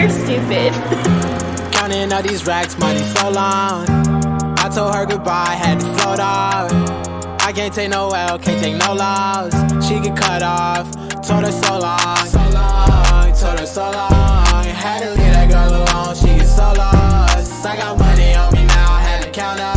stupid. Counting all these racks, money so long. I told her goodbye, had to float off. I can't take no L, can't take no loss. She get cut off, told her so long, so long, told her so long. Had to leave that girl alone, she get so lost. I got money on me now, had to count up,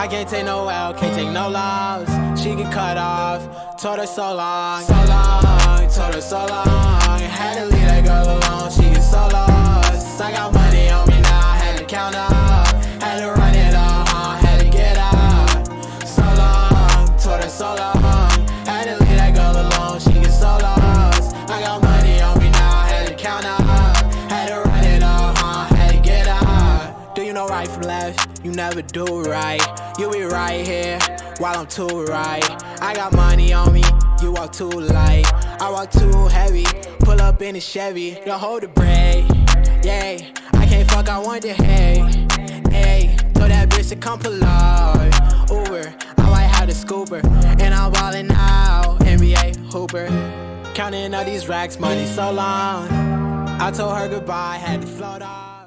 I can't take no L, can't take no loss. She get cut off, told her so long, so long, told her so long. Had to leave that girl alone, she get so lost. I got money on me now, I had to count up, from left? You never do right. You be right here while I'm too right. I got money on me, you walk too light. I walk too heavy, pull up in a Chevy. Don't hold the brake, yeah. I can't fuck, I want the hay, hey. Told that bitch to come pull up, Uber. I might have the scooper, and I'm ballin' out, NBA Hooper. Counting all these racks, money so long. I told her goodbye, had to float off.